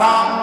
Oh.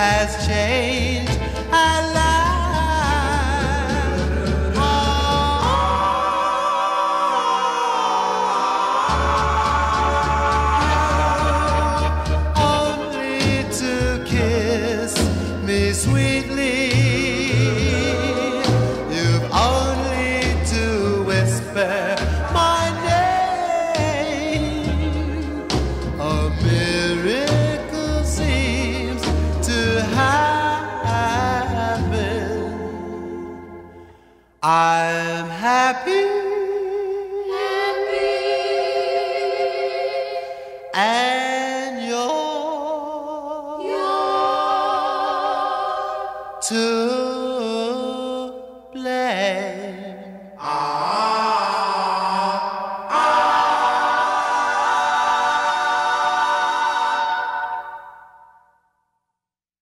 has changed our lives. sweetly I'm happy. Happy. And you're. You're. To blame.